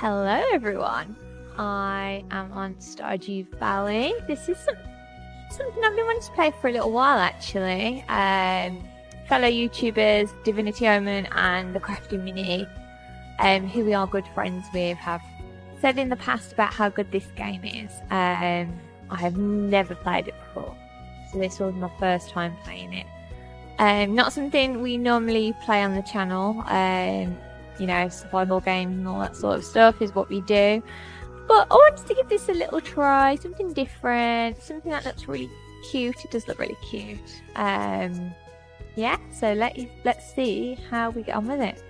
Hello, everyone. I am on Stardew Valley. This is some, something I've been wanting to play for a little while, actually. Um, fellow YouTubers, Divinity Omen and the Crafty Mini, um, who we are good friends with, have said in the past about how good this game is. Um, I have never played it before, so this was my first time playing it. Um, not something we normally play on the channel. Um, you know, survival games and all that sort of stuff is what we do. But I wanted to give this a little try, something different, something that looks really cute. It does look really cute. Um, yeah, so let you, let's see how we get on with it.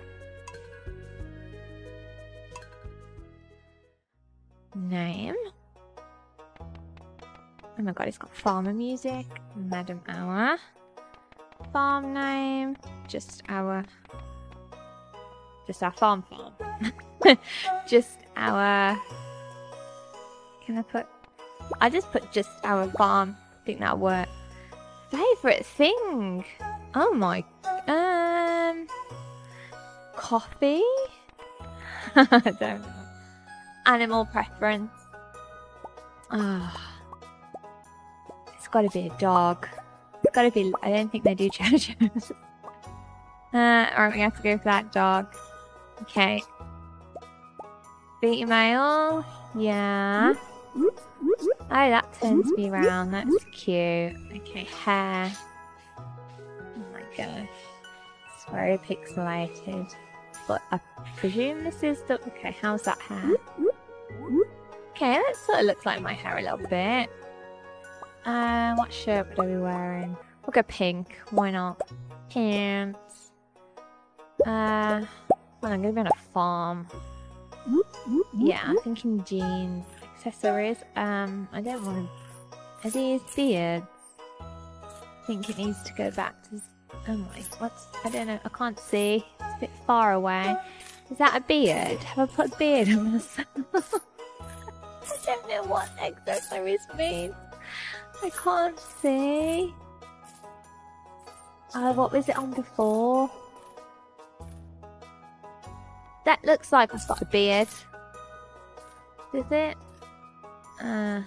Name. Oh my god, it's got farmer music. Madam Our. Farm name. Just our just our farm farm. just our. Can I put? I just put just our farm. I think that'll work. Favorite thing? Oh my. Um. Coffee. I don't know. Animal preference. Ah. Oh. It's got to be a dog. It's got to be. I don't think they do chow Uh, alright, we have to go for that dog. Okay. Female. Yeah. Oh, that turns me round. That's cute. Okay, hair. Oh my gosh. It's very pixelated. But I presume this is the... Okay, how's that hair? Okay, that sort of looks like my hair a little bit. Uh, what shirt would I be wearing? We'll go pink. Why not? Pants. Uh... Well, I'm gonna be on a farm. Yeah, I'm thinking jeans. Accessories. Um, I don't want to... Are these beards? I think it needs to go back to... Oh my... What's... I don't know. I can't see. It's a bit far away. Is that a beard? Have I put a beard on myself? I don't know what accessories mean. I can't see. Oh, what was it on before? That looks like I've got a beard. Does it? Uh,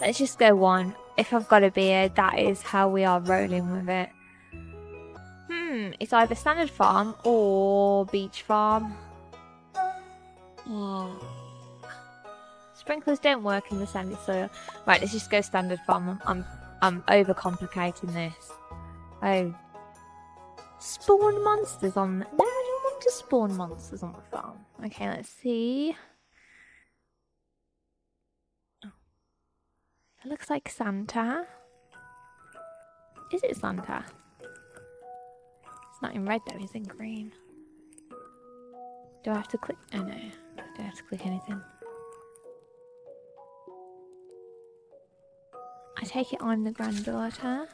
let's just go one. If I've got a beard, that is how we are rolling with it. Hmm, it's either standard farm or beach farm. Oh. Sprinklers don't work in the sandy soil. Right, let's just go standard farm. I'm, I'm, I'm overcomplicating this. Oh. Spawn monsters on... No, to spawn monsters on the farm. Okay, let's see. Oh. It looks like Santa. Is it Santa? It's not in red though, it's in green. Do I have to click? Oh no, I don't have to click anything. I take it I'm the granddaughter.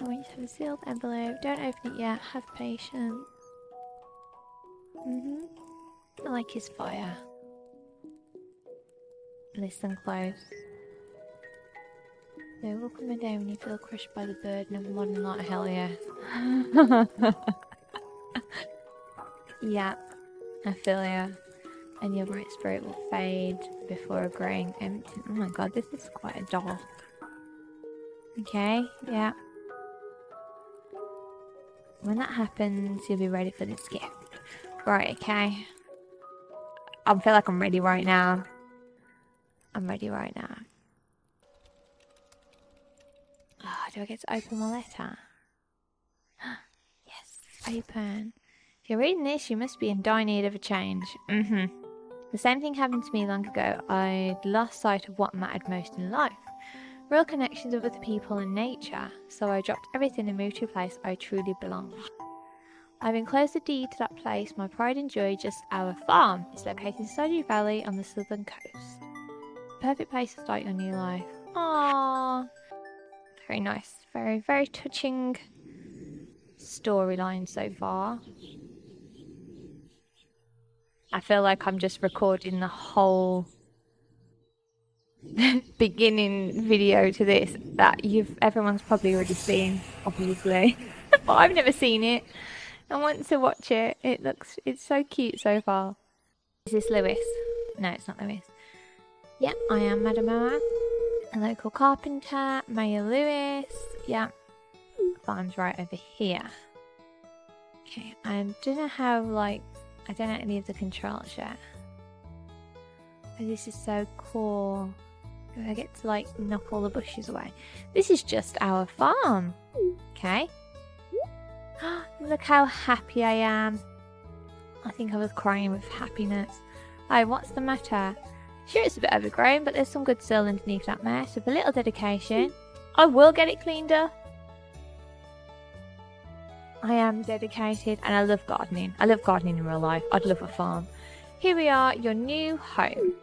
I want you to have a sealed envelope. Don't open it yet. Have patience. Mm hmm I like his fire. Listen close. No will come a day when you feel crushed by the burden of modern life. Hell yes. yeah, I feel ya. And your bright spirit will fade before a growing empty. Oh my god, this is quite a dark. Okay, yeah. When that happens, you'll be ready for this gift. Right, okay. I feel like I'm ready right now. I'm ready right now. Oh, do I get to open my letter? yes, open. If you're reading this, you must be in dire need of a change. Mm-hmm. The same thing happened to me long ago. I'd lost sight of what mattered most in life. Real connections with other people and nature, so I dropped everything and moved to a place I truly belonged. I've enclosed a deed to that place, my pride and joy, just our farm. It's located in Stardew Valley on the southern coast. Perfect place to start your new life. Aww. Very nice. Very, very touching storyline so far. I feel like I'm just recording the whole beginning video to this that you've everyone's probably already seen, obviously. but I've never seen it. I want to watch it. It looks, it's so cute so far. Is this Lewis? No, it's not Lewis. Yep, I am Madam Moa, a local carpenter, Mayor Lewis. Yeah, farm's right over here. Okay, I don't how, like, I don't have any of the controls yet. Oh, this is so cool. I get to, like, knock all the bushes away. This is just our farm. Okay. Look how happy I am. I think I was crying with happiness. Oh, what's the matter? Sure, it's a bit overgrown, but there's some good soil underneath that mess. With a little dedication, I will get it cleaned up. I am dedicated and I love gardening. I love gardening in real life. I'd love a farm. Here we are, your new home.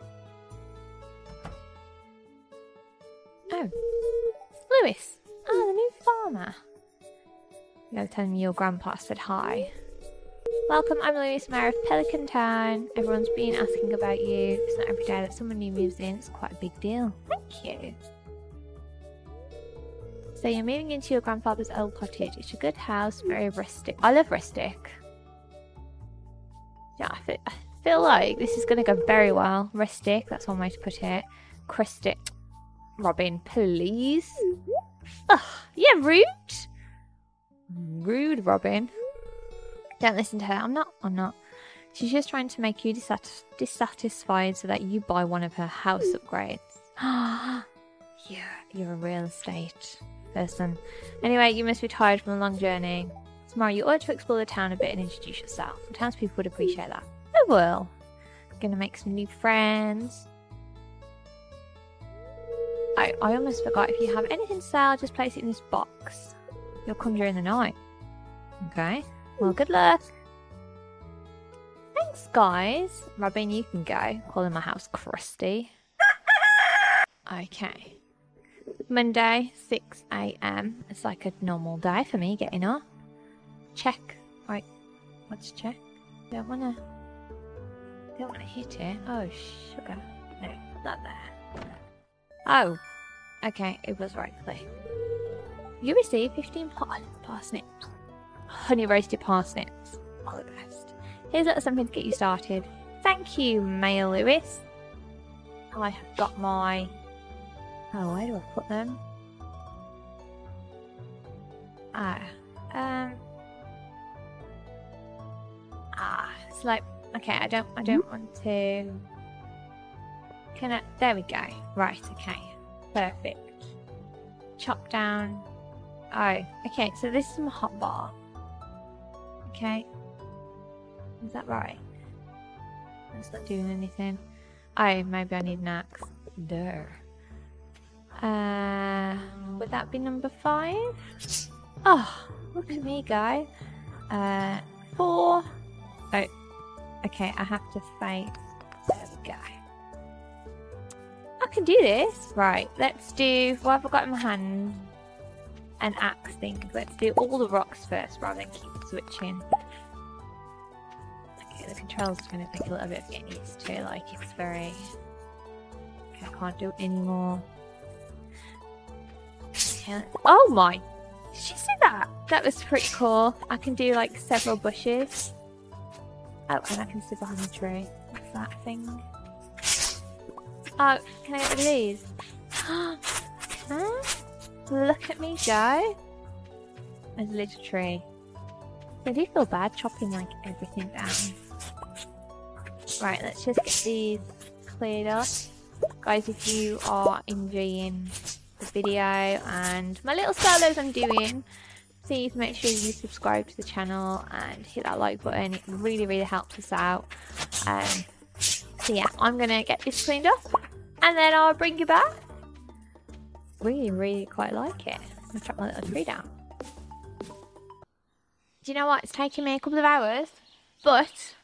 Oh, Lewis. Oh, the new farmer. You're telling me your grandpa said hi. Welcome, I'm Lewis, Mayor of Pelican Town. Everyone's been asking about you. It's not every day that someone new moves in. It's quite a big deal. Thank you. So you're moving into your grandfather's old cottage. It's a good house, very rustic. I love rustic. Yeah, I feel, I feel like this is going to go very well. Rustic, that's one way to put it. Crustic. Robin, please. Mm-hmm. Ugh, yeah, rude. Rude, Robin. Don't listen to her. I'm not. I'm not. She's just trying to make you dissatis dissatisfied so that you buy one of her house mm. upgrades. yeah, you're a real estate person. Anyway, you must be tired from a long journey. Tomorrow you ought to explore the town a bit and introduce yourself. The townspeople would appreciate that. I will. Gonna make some new friends. I, almost forgot, if you have anything to sell, just place it in this box. You'll come during the night. Okay. Well, good luck. Thanks, guys. Robin, you can go. Calling my house crusty. Okay. Monday, 6 a.m. It's like a normal day for me getting up. Check. Right. Let's check. Don't wanna. Don't wanna hit it. Oh, sugar. No, not there. Oh. Okay, it was right click. You received 15 parsnips. Honey roasted parsnips. All the best. Here's something to get you started. Thank you, Mayor Lewis. I have got my Oh, where do I put them? Ah, um, ah, it's like okay. I don't, I don't want to. Can I? There we go. Right. Okay. Perfect. Chop down. Oh, okay. So this is my hot bar. Okay. Is that right? That's not doing anything. Oh, maybe I need an axe. There. Uh, would that be number five? Oh, look at me guy. Uh, four. Oh, okay, I have to face. Can do this. Right, let's do, what have I got in my hand? An axe thing. Let's do all the rocks first rather than keep switching. Okay, the controls are going to take a little bit of getting used to. Like, it's very... I can't do it anymore. Oh my! Did you see that? That was pretty cool. I can do like several bushes. Oh, and I can sit behind the tree. What's that thing? Oh, can I get rid of these? huh? Look at me go. There's a little tree. I do feel bad chopping like everything down. Right, let's just get these cleared up. Guys, if you are enjoying the video and my little solos I'm doing, please make sure you subscribe to the channel and hit that like button. It really, really helps us out. Um, so yeah, I'm to get this cleaned up and then I'll bring you back. Really, really quite like it. I'm to chop my little tree down. Do you know what? It's taking me a couple of hours, but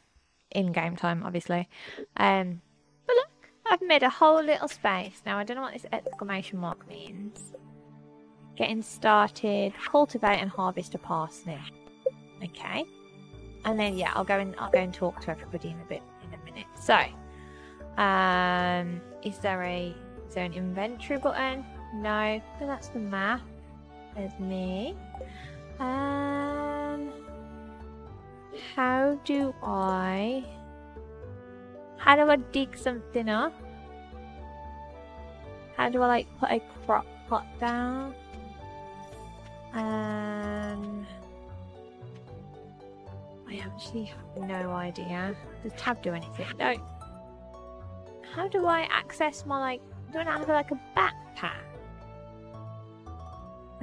in game time, obviously. Um, but look, I've made a whole little space. Now, I don't know what this exclamation mark means. Getting started. Cultivate and harvest a parsnip. Okay. And then, yeah, I'll go and I'll go and talk to everybody in a bit in a minute. So, um, is there a is there an inventory button? No, but that's the map. There's me. Um, How do I... How do I dig something up? How do I like put a crop pot down? Um... I actually have no idea. Does tab do anything? No. How do I access my like... Don't I have like a backpack?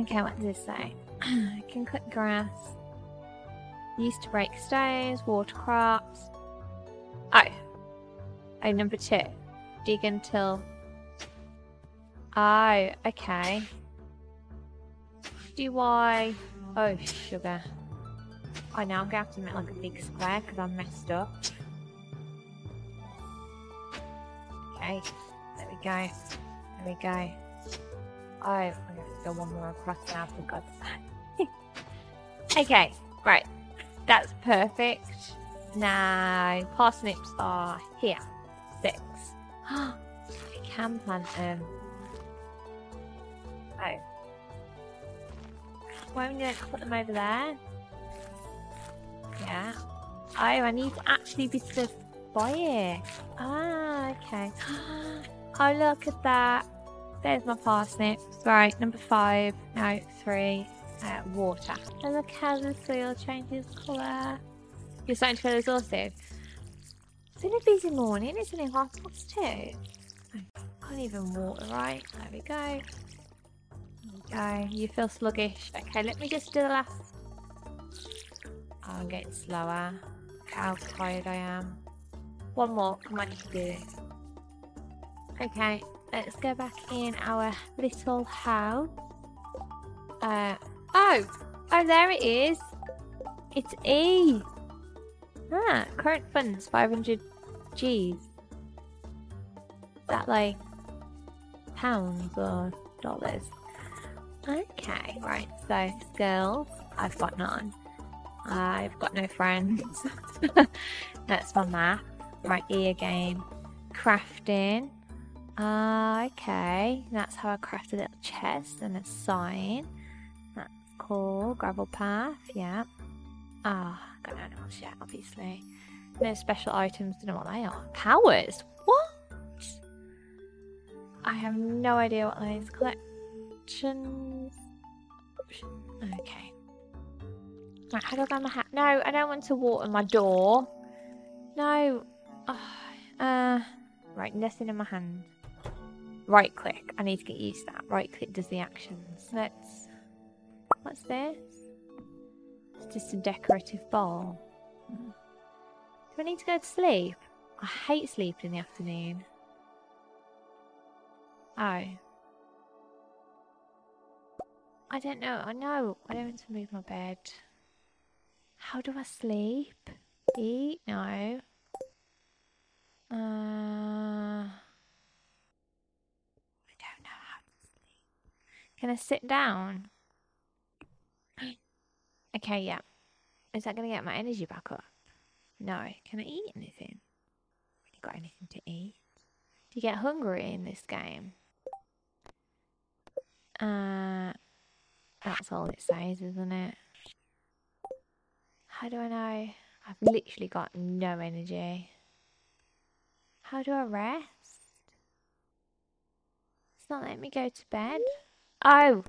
Okay, what does this say? I can cut grass. Used to break stones, water crops. Oh. Oh, number two. Dig until... Oh, okay. Do I... Oh, sugar. Oh, now I'm going to have to make like a big square because I'm messed up. Okay. There we go. There we go. Oh, I'm to have to go one more across now for God's sake. okay, right. That's perfect. Now, parsnips are here. Six. I can plant them. Oh. Why don't you put them over there? Yeah. Oh, I need to actually be stood by it. Ah, okay. Oh, look at that. There's my parsnips. Right, number five. No, three. Uh, water. And look how the soil changes colour. You're starting to feel exhausted. It's been a busy morning, isn't it? Half past two. I can't even water right. There we go. Go. You feel sluggish. Okay, let me just do the last. Oh, I'm getting slower. Look how tired I am. One more. Come on, you can do this. Okay, let's go back in our little house. Uh, oh! Oh, there it is! It's E! Ah, current funds, 500 G's. Is that like pounds or dollars? Okay, right, so skills, I've got none. I've got no friends. That's my map. Right, ear game. Crafting. Uh, okay, that's how I craft a little chest and a sign. That's cool. Gravel path, yeah. Ah, oh, got no animals yet, obviously. No special items, don't know what they are. Powers? What? I have no idea what those collections. Okay. Right, how do I grab my hat? No, I don't want to water my door. No. Oh, uh, right, nothing in my hand. Right click. I need to get used to that. Right click does the actions. Let's... What's this? It's just a decorative ball. Do I need to go to sleep? I hate sleeping in the afternoon. Oh. I don't know. I know. I don't want to move my bed. How do I sleep? Eat? No. Uh... I don't know how to sleep. Can I sit down? okay, yeah. Is that going to get my energy back up? No. Can I eat anything? Really got anything to eat? Do you get hungry in this game? Uh, that's all it says, isn't it? How do I know? I've literally got no energy. How do I rest? It's not letting me go to bed. Oh,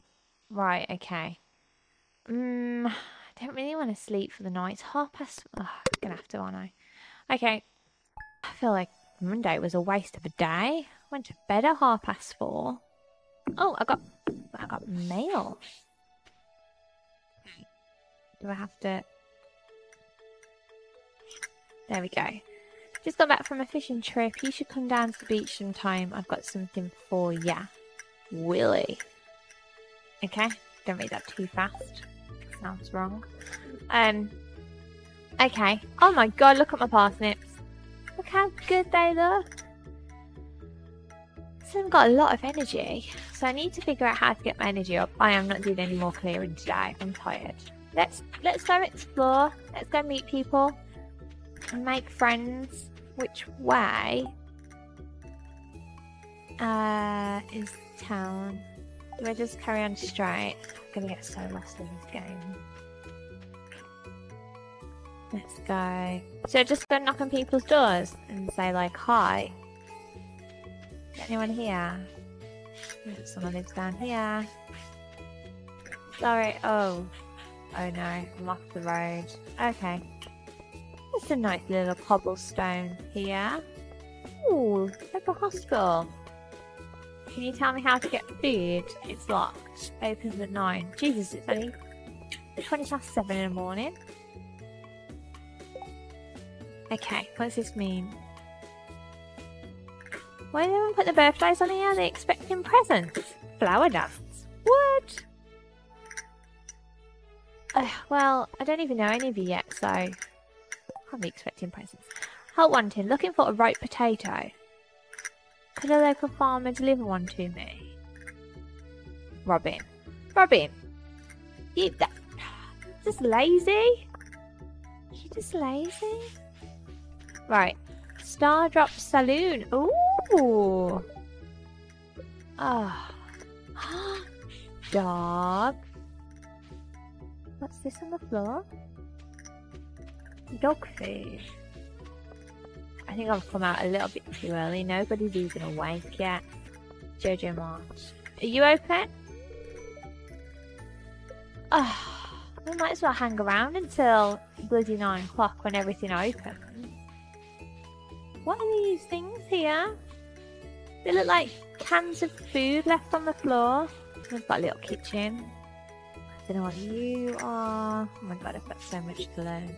right, okay. Um, I don't really want to sleep for the night. It's half past... Oh, I'm to have to, aren't I? Okay. I feel like Monday was a waste of a day. Went to bed at half past four. Oh, I got... I got mail. Do I have to... There we go. Just got back from a fishing trip. You should come down to the beach sometime. I've got something for ya. Willy. Okay, don't read that too fast. Sounds wrong. Um, okay. Oh my god, look at my parsnips. Look how good they look. So I've got a lot of energy. So I need to figure out how to get my energy up. I am not doing any more clearing today. I'm tired. Let's let's go explore. Let's go meet people and make friends. Which way uh, is town? Do I just carry on straight? I'm gonna get so lost in this game. Let's go. So just go knock on people's doors and say like, hi. Anyone here? Someone lives down here. Sorry. Oh. Oh no, I'm off the road. Okay. It's a nice little cobblestone here. Ooh, a hospital. Can you tell me how to get food? It's locked. Opens at 9. Jesus, it's only 20 past 7 in the morning. Okay, what does this mean? Why did everyone put the birthdays on here? Are they expecting presents? Flower dance. What? Uh, well, I don't even know any of you yet, so can't be expecting presents. Help wanting, looking for a ripe potato. Could a local farmer deliver one to me? Robin. Robin! You that just lazy? You just lazy? Right. Stardrop Saloon. Ooh. Ah. Oh. Dog. What's this on the floor? Dog food. I think I've come out a little bit too early. Nobody's even awake yet. JojaMart. Are you open? Oh, we might as well hang around until bloody nine o'clock when everything opens. What are these things here? They look like cans of food left on the floor. We've got a little kitchen. I don't know what you are. Oh my god, I've got so much to learn.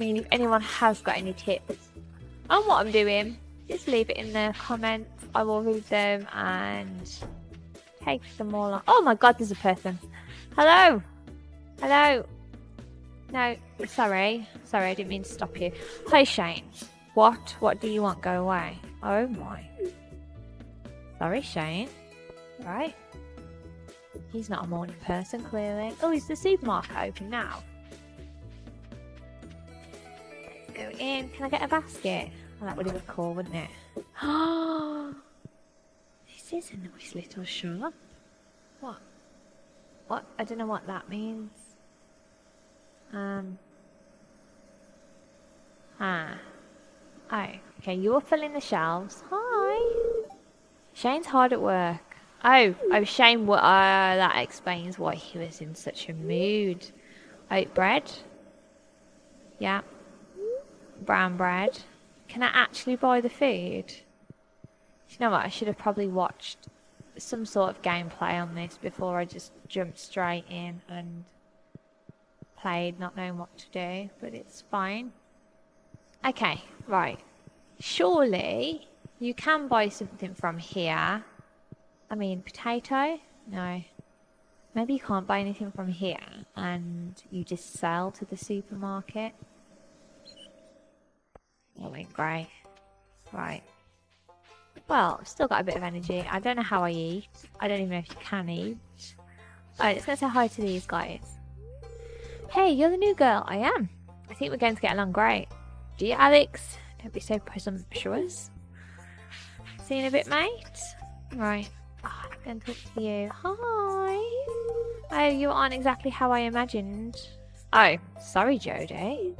Mean, if anyone has got any tips on what I'm doing, just leave it in the comments. I will read them and take them all on. Oh my god, there's a person. Hello. Hello. No, sorry. Sorry, I didn't mean to stop you. Hi, Shane. What? What do you want? Go away. Oh my. Sorry, Shane. Right. He's not a morning person, clearly. Oh, is the supermarket open now? Go in. Can I get a basket? Oh, that would have been cool, wouldn't it? Oh, this is a nice little shop. What? What? I don't know what that means. Um. Ah. Oh, okay, you're filling the shelves. Hi. Shane's hard at work. Oh, oh, Shane, uh, that explains why he was in such a mood. Oat bread. Yeah brown bread. Can I actually buy the food? You know what? I should have probably watched some sort of gameplay on this before I just jumped straight in and played not knowing what to do, but it's fine. Okay, right. Surely you can buy something from here. I mean, potato? No. Maybe you can't buy anything from here and you just sell to the supermarket. Went grey. Right. Well, still got a bit of energy. I don't know how I eat. I don't even know if you can eat. Alright, let's go say hi to these guys. Hey, you're the new girl. I am. I think we're going to get along great. Do you, Alex? Don't be so presumptuous. See you in a bit, mate. Right. Oh, I'm going to talk to you. Hi. Oh, you aren't exactly how I imagined. Oh, sorry, Jodi.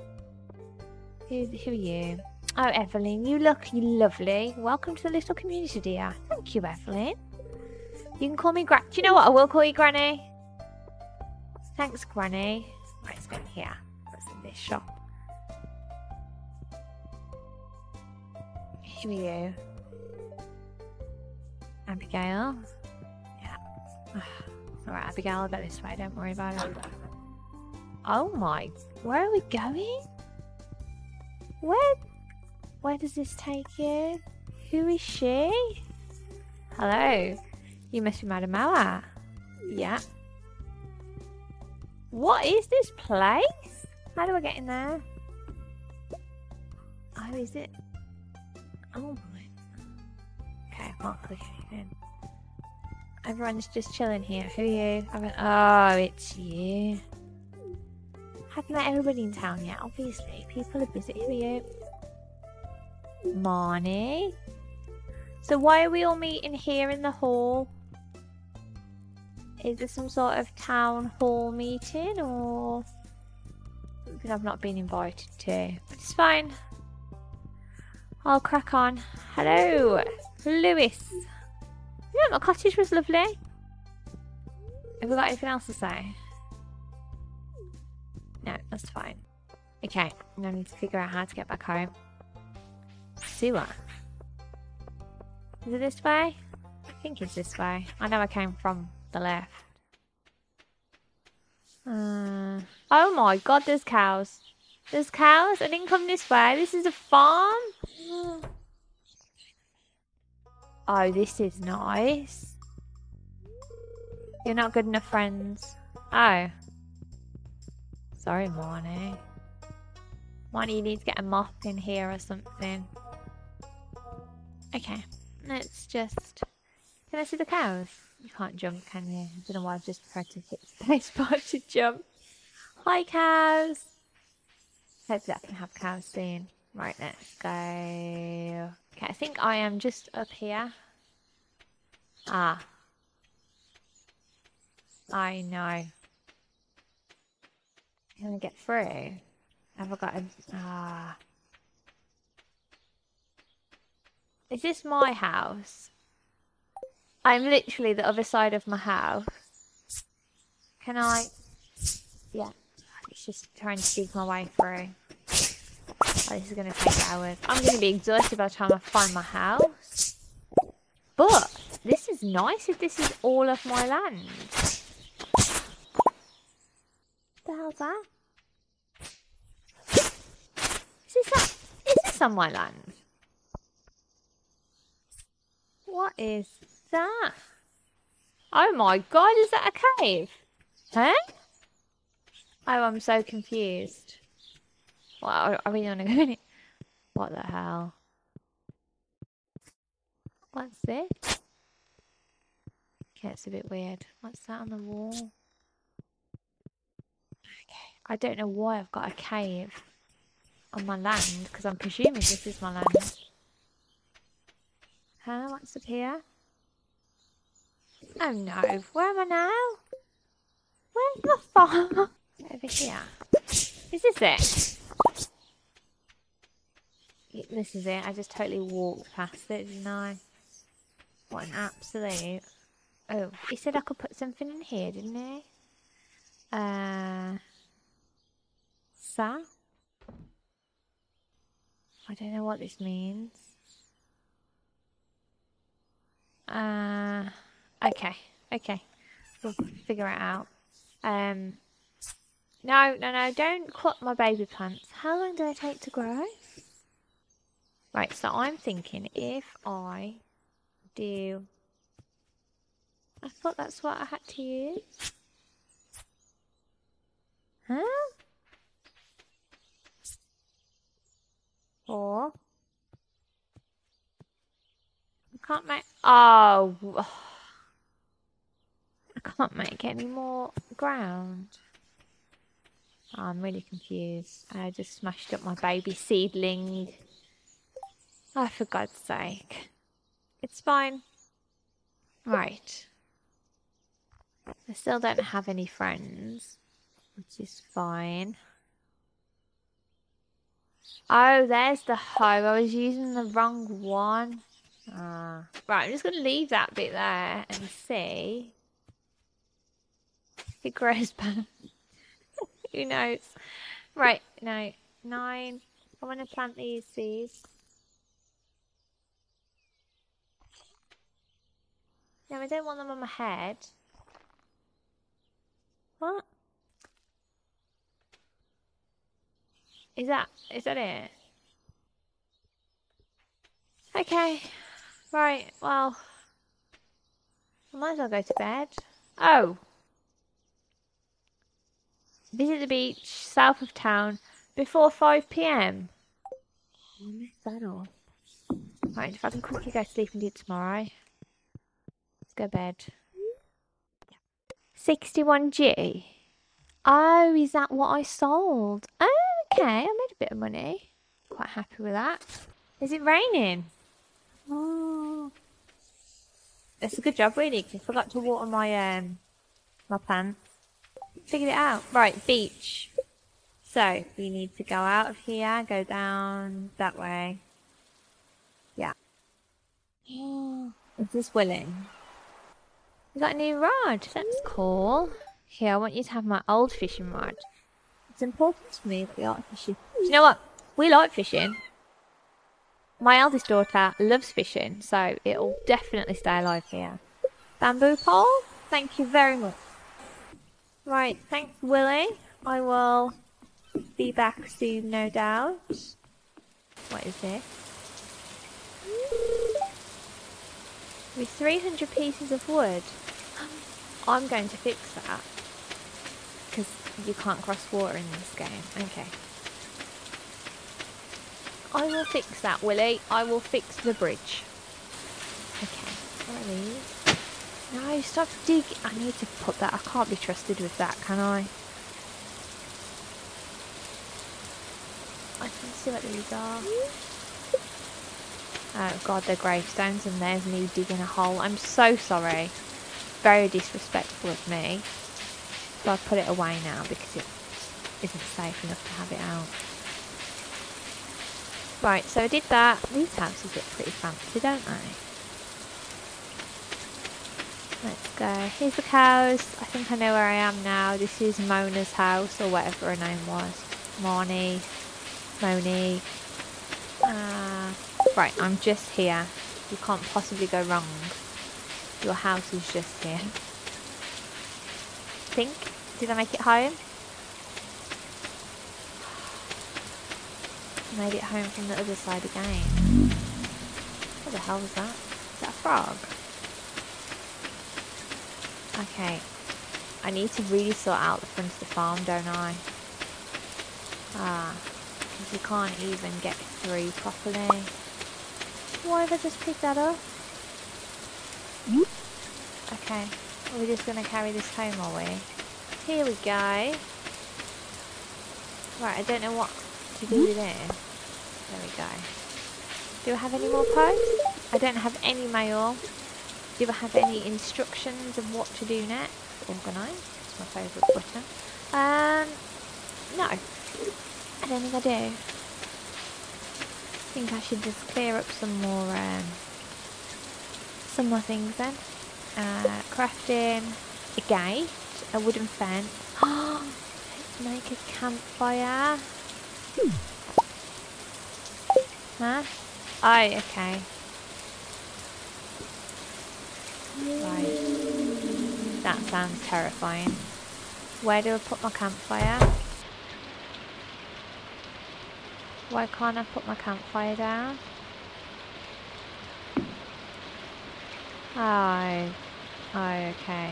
Who, who are you? Oh, Evelyn, you look lovely. Welcome to the little community, dear. Thank you, Evelyn. You can call me Granny. Do you know what? I will call you Granny. Thanks, Granny. Let's go in here. What's in this shop? Who are you? Abigail? Yeah. Alright, Abigail, I'll go this way. Don't worry about it. Oh my. Where are we going? Where? Where does this take you? Who is she? Hello. You must be Madame Mala. Yeah. What is this place? How do I get in there? Oh, is it? Oh boy. Okay, I can't click anything. Everyone's just chilling here. Who are you? oh, it's you. Haven't met everybody in town yet? Obviously, people are busy. Who are you? Marnie. So why are we all meeting here in the hall? Is this some sort of town hall meeting or Because I've not been invited to. But it's fine. I'll crack on. Hello, Lewis. Yeah, my cottage was lovely. Have we got anything else to say? No, that's fine. Okay, I need to figure out how to get back home. Sewer. Is it this way? I think it's this way. I know I came from the left. Uh, oh my god, there's cows. There's cows. I didn't come this way. This is a farm. Oh, this is nice. You're not good enough friends. Oh. Sorry, Marnie. Marnie, you need to get a mop in here or something. Okay, let's just... Can I see the cows? You can't jump, can you? I don't know why I've just tried to hit spacebar to jump. Hi, cows! Hopefully I can have cows soon. Right, let's go. Okay, I think I am just up here. Ah. I know. Can I get through? Have I got a... Ah. Is this my house? I'm literally the other side of my house. Can I... Yeah. It's just trying to dig my way through. Oh, this is going to take hours. I'm going to be exhausted by the time I find my house. But, this is nice if this is all of my land. What the hell's that? Is this, that? Is this on my land? What is that? Oh my god, is that a cave? Huh? Oh, I'm so confused. Well, are we gonna go in it? What the hell? What's this? Okay, it's a bit weird. What's that on the wall? Okay, I don't know why I've got a cave on my land, because I'm presuming this is my land. Huh? What's up here? Oh no, where am I now? Where's the farm? Over here. Is this it? This is it. I just totally walked past it, didn't I? What an absolute... Oh, he said I could put something in here, didn't he? Uh... Sa? I don't know what this means. Uh... Okay, okay. We'll figure it out. Um... No, no, no, don't cut my baby plants. How long do they take to grow? Right, so I'm thinking if I do... I thought that's what I had to use. Huh? Or... I can't make... Oh! I can't make any more ground. Oh, I'm really confused. I just smashed up my baby seedling. Oh, for God's sake. It's fine. Right. I still don't have any friends, which is fine. Oh, there's the hoe. I was using the wrong one. Ah. Right, I'm just going to leave that bit there and see if it grows back. Who knows? Right, no. Nine. I want to plant these seeds. No, I don't want them on my head. What? Is that, is that it? Okay. Right, well. I might as well go to bed. Oh! Visit the beach south of town before 5pm. I missed that off. Right, if I can quickly go to sleep and do it tomorrow. Let's go bed. 61G. Oh, is that what I sold? Oh, okay. I made a bit of money. Quite happy with that. Is it raining? Oh. It's a good job, really, because I forgot to water my, um, my plants. Figured it out. Right, beach. So, we need to go out of here, go down that way. Yeah. Is this willing? We got a new rod. That's cool. Here, I want you to have my old fishing rod. It's important to me that we like fishing. Do you know what? We like fishing. My eldest daughter loves fishing, so it'll definitely stay alive here. Bamboo pole? Thank you very much. Right, thanks Willy. I will be back soon, no doubt. What is this? With 300 pieces of wood. I'm going to fix that. Because you can't cross water in this game. Okay. I will fix that, Willy. I will fix the bridge. Okay, what are these? No, stop digging. I need to put that. I can't be trusted with that, can I? I can see what these are. Oh god, they're gravestones and there's me digging a hole. I'm so sorry. Very disrespectful of me. So I've put it away now because it isn't safe enough to have it out. Right, so I did that. These houses look pretty fancy, don't they? Let's go. Here's the cows. I think I know where I am now. This is Mona's house, or whatever her name was. Moni. Moni. Uh, right, I'm just here. You can't possibly go wrong. Your house is just here. Think? Did I make it home? Made it home from the other side again. What the hell was that? Is that a frog? Okay. I need to really sort out the front of the farm, don't I? Ah. Because you can't even get through properly. Why have I just picked that up? Okay. We're we just going to carry this home, are we? Here we go. Right, I don't know what to do with it. There we go. Do I have any more posts? I don't have any mail. Do I have any instructions of what to do next? Organise. It's my favourite button. Um, no. I don't think I do. I think I should just clear up some more, um, some more things then. Uh, crafting a gate, a wooden fence. Let's make a campfire. Huh? Oh, okay. Right. That sounds terrifying. Where do I put my campfire? Why can't I put my campfire down? Oh. Oh, okay.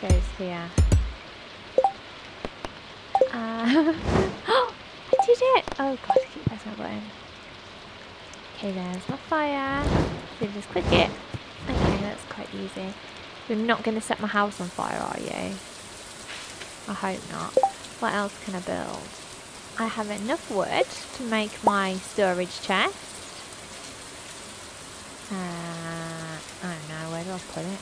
Goes here. Uh, I did it! Oh god, I keep pressing my button. Okay, there's my fire. So just click it. Okay, that's quite easy. You're not going to set my house on fire, are you? I hope not. What else can I build? I have enough wood to make my storage chest. Uh, I don't know, where do I put it?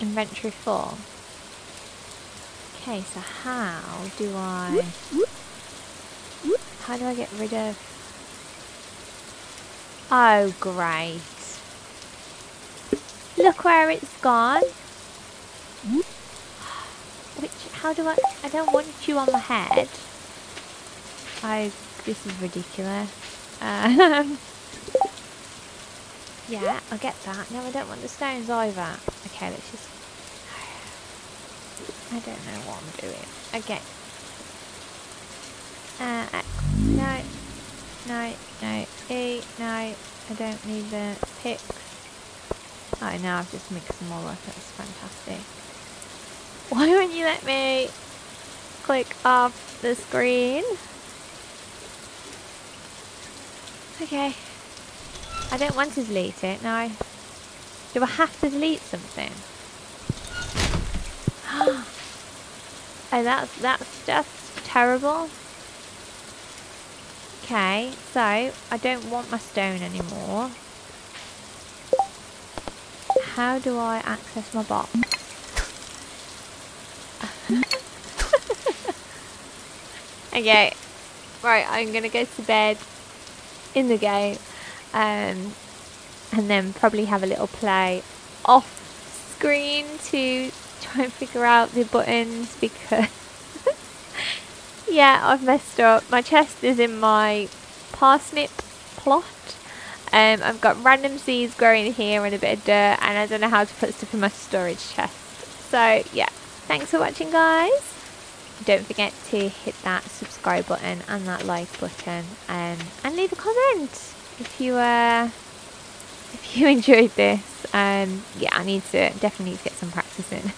Inventory full. Okay, so how do I... How do I get rid of... Oh, great. Look where it's gone. Which, how do I... I don't want you on my head. I... This is ridiculous. Um, yeah, I get that. No, I don't want the stones either. Okay, let's just... I don't know what I'm doing. Okay. Uh, no, no, no, no, I don't need the picks. Oh, now I've just mixed them all up, that's fantastic. Why won't you let me click off the screen? Okay. I don't want to delete it, no. Do I have to delete something? oh, that's, that's just terrible. Okay, so I don't want my stone anymore. How do I access my box? okay, right, I'm gonna go to bed in the game, um, and then probably have a little play off screen to try and figure out the buttons because yeah, I've messed up. My chest is in my parsnip plot. Um, I've got random seeds growing here and a bit of dirt, and I don't know how to put stuff in my storage chest. So yeah, thanks for watching, guys. Don't forget to hit that subscribe button and that like button, um, and leave a comment if you uh, if you enjoyed this. Um, yeah, I need to definitely need to get some practice in.